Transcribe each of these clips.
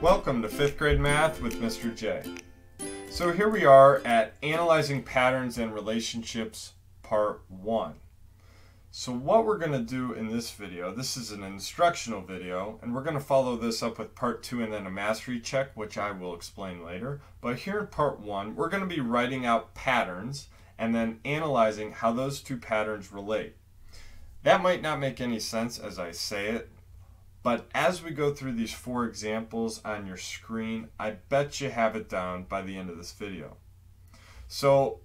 Welcome to 5th grade math with Mr. J. So here we are at Analyzing Patterns and Relationships Part 1. So what we're going to do in this video, this is an instructional video, and we're going to follow this up with Part 2 and then a mastery check, which I will explain later. But here in Part 1, we're going to be writing out patterns and then analyzing how those two patterns relate. That might not make any sense as I say it, but as we go through these four examples on your screen, I bet you have it down by the end of this video. So,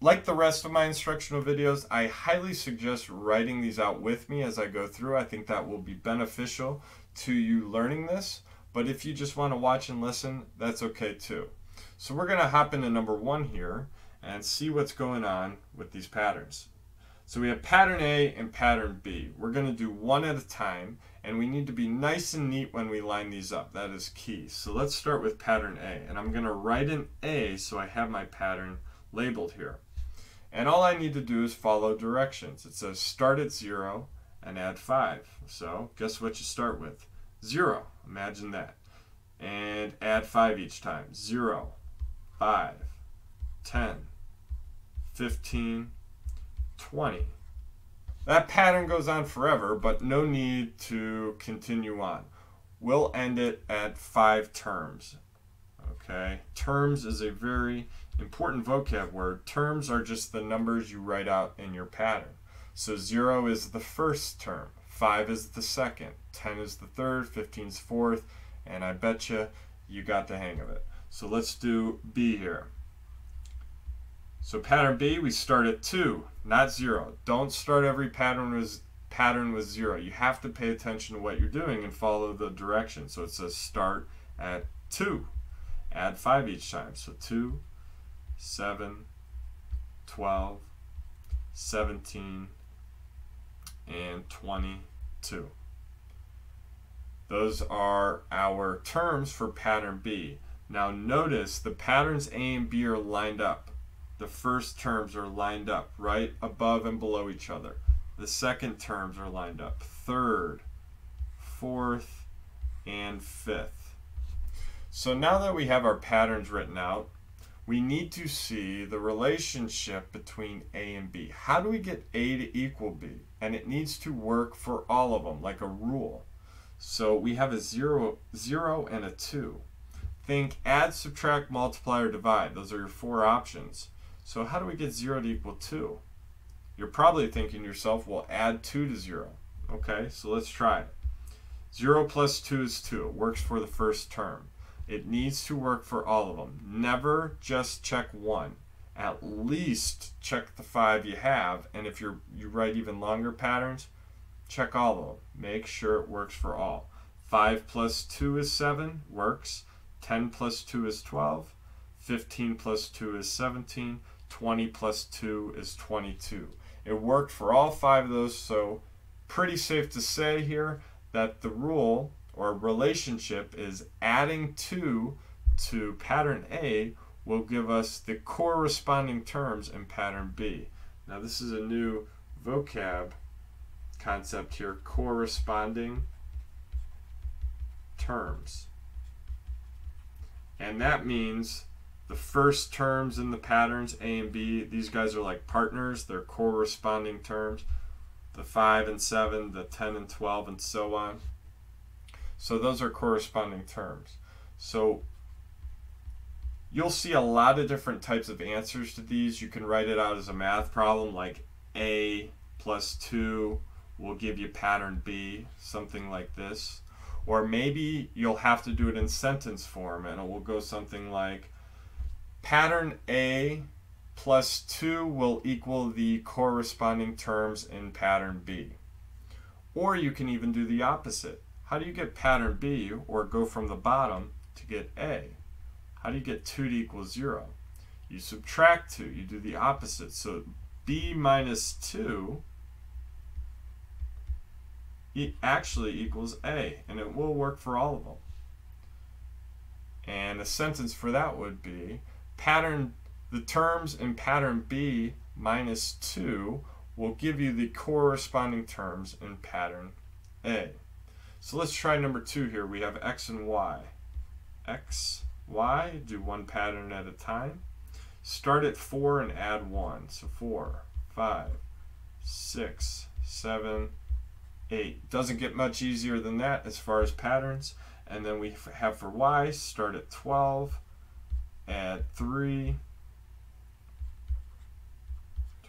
like the rest of my instructional videos, I highly suggest writing these out with me as I go through. I think that will be beneficial to you learning this. But if you just want to watch and listen, that's okay too. So we're going to hop into number one here and see what's going on with these patterns. So we have pattern A and pattern B. We're going to do one at a time and we need to be nice and neat when we line these up. That is key. So let's start with pattern A and I'm going to write an A so I have my pattern labeled here. And all I need to do is follow directions. It says start at 0 and add 5. So guess what you start with? 0. Imagine that. And add 5 each time. 0, 5, 10, 15, 20. That pattern goes on forever, but no need to continue on. We'll end it at five terms. Okay, terms is a very important vocab word. Terms are just the numbers you write out in your pattern. So 0 is the first term, 5 is the second, 10 is the third, 15 is fourth, and I bet you you got the hang of it. So let's do B here. So pattern B, we start at 2, not 0. Don't start every pattern with, pattern with 0. You have to pay attention to what you're doing and follow the direction. So it says start at 2. Add 5 each time. So 2, 7, 12, 17, and 22. Those are our terms for pattern B. Now notice the patterns A and B are lined up the first terms are lined up right above and below each other. The second terms are lined up. Third, fourth, and fifth. So now that we have our patterns written out, we need to see the relationship between A and B. How do we get A to equal B? And it needs to work for all of them, like a rule. So we have a zero, zero and a 2. Think add, subtract, multiply, or divide. Those are your four options. So how do we get 0 to equal 2? You're probably thinking to yourself, well, add 2 to 0. Okay, so let's try it. 0 plus 2 is 2. It works for the first term. It needs to work for all of them. Never just check one. At least check the five you have, and if you're you write even longer patterns, check all of them. Make sure it works for all. 5 plus 2 is 7, works. 10 plus 2 is 12. 15 plus 2 is 17. 20 plus 2 is 22. It worked for all five of those, so pretty safe to say here that the rule or relationship is adding 2 to pattern A will give us the corresponding terms in pattern B. Now this is a new vocab concept here, corresponding terms. And that means the first terms in the patterns, A and B, these guys are like partners, they're corresponding terms. The 5 and 7, the 10 and 12, and so on. So those are corresponding terms. So you'll see a lot of different types of answers to these. You can write it out as a math problem like A plus 2 will give you pattern B, something like this. Or maybe you'll have to do it in sentence form and it will go something like pattern A plus 2 will equal the corresponding terms in pattern B. Or you can even do the opposite. How do you get pattern B or go from the bottom to get A? How do you get 2 to equal 0? You subtract 2. You do the opposite. So B minus 2 it actually equals A, and it will work for all of them. And a sentence for that would be pattern, the terms in pattern B minus 2 will give you the corresponding terms in pattern A. So let's try number 2 here. We have x and y. x, y, do one pattern at a time. Start at 4 and add 1. So 4, 5, 6, 7, 8. Doesn't get much easier than that as far as patterns. And then we have for y, start at 12, add 3,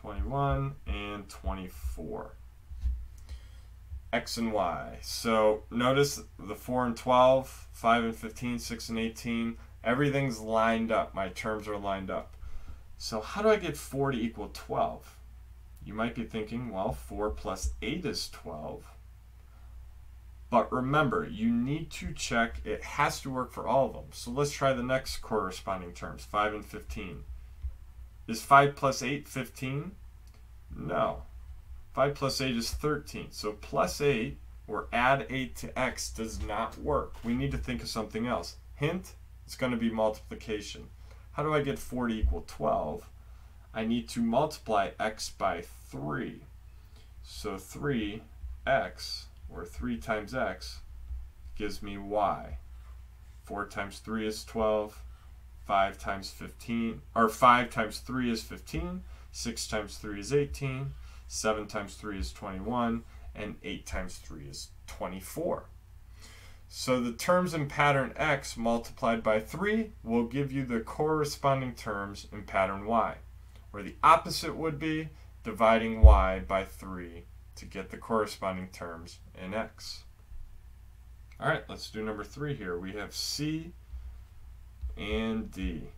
21, and 24. X and Y. So notice the 4 and 12, 5 and 15, 6 and 18, everything's lined up. My terms are lined up. So how do I get 4 to equal 12? You might be thinking, well, 4 plus 8 is 12. But remember, you need to check, it has to work for all of them. So let's try the next corresponding terms, 5 and 15. Is 5 plus 8 15? No. 5 plus 8 is 13. So plus 8 or add 8 to x does not work. We need to think of something else. Hint, it's going to be multiplication. How do I get 4 to equal 12? I need to multiply x by 3. So 3x or 3 times x, gives me y. 4 times 3 is 12, 5 times 15, or 5 times 3 is 15, 6 times 3 is 18, 7 times 3 is 21, and 8 times 3 is 24. So the terms in pattern X multiplied by 3 will give you the corresponding terms in pattern Y, where the opposite would be dividing Y by 3 to get the corresponding terms in x. All right, let's do number three here. We have C and D.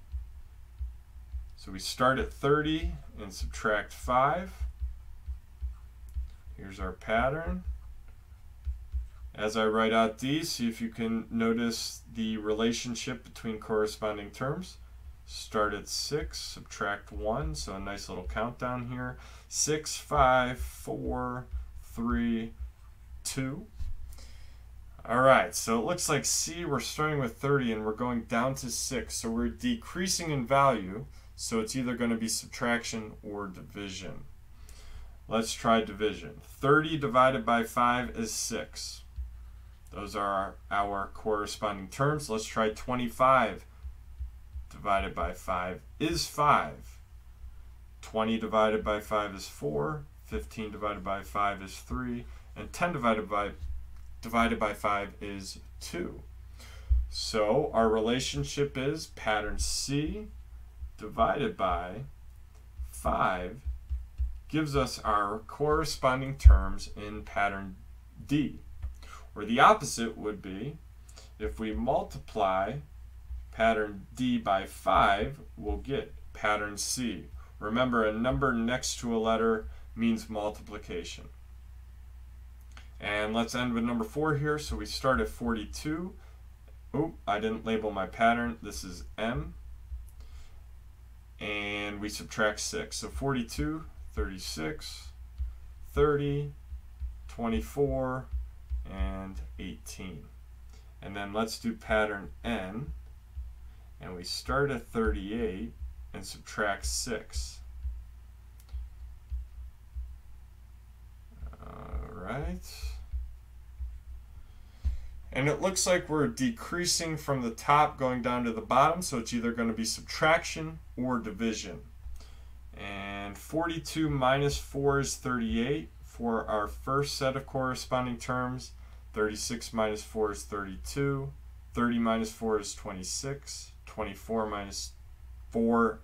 So we start at 30 and subtract 5. Here's our pattern. As I write out D, see if you can notice the relationship between corresponding terms. Start at 6, subtract 1, so a nice little countdown here. 6, 5, 4, 3, 2. All right, so it looks like C, we're starting with 30 and we're going down to 6. So we're decreasing in value, so it's either going to be subtraction or division. Let's try division. 30 divided by 5 is 6. Those are our, our corresponding terms. Let's try 25 divided by 5 is 5. 20 divided by 5 is 4. 15 divided by 5 is 3. And 10 divided by, divided by 5 is 2. So our relationship is pattern C divided by 5 gives us our corresponding terms in pattern D. Or the opposite would be if we multiply pattern D by 5, we'll get pattern C. Remember, a number next to a letter means multiplication. And let's end with number 4 here. So we start at 42. Oh, I didn't label my pattern. This is M. And we subtract 6. So 42, 36, 30, 24, and 18. And then let's do pattern N and we start at 38 and subtract 6. Alright. And it looks like we're decreasing from the top going down to the bottom, so it's either going to be subtraction or division. And 42 minus 4 is 38 for our first set of corresponding terms. 36 minus 4 is 32. 30 minus 4 is 26. 24 minus 4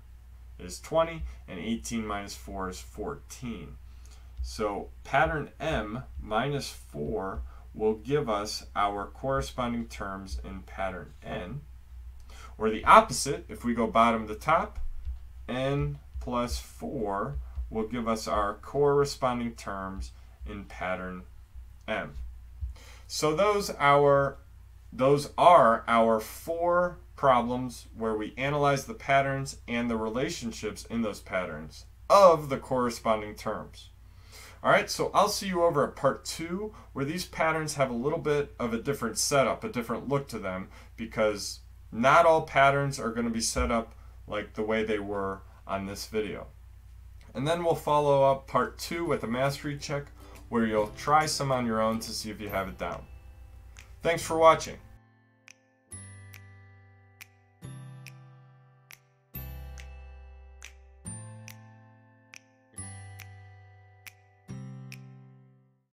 is 20, and 18 minus 4 is 14. So pattern M minus 4 will give us our corresponding terms in pattern N. Or the opposite, if we go bottom to top, N plus 4 will give us our corresponding terms in pattern M. So those our those are our four problems where we analyze the patterns and the relationships in those patterns of the corresponding terms. All right, so I'll see you over at part two where these patterns have a little bit of a different setup, a different look to them because not all patterns are going to be set up like the way they were on this video. And then we'll follow up part two with a mastery check where you'll try some on your own to see if you have it down. Thanks for watching.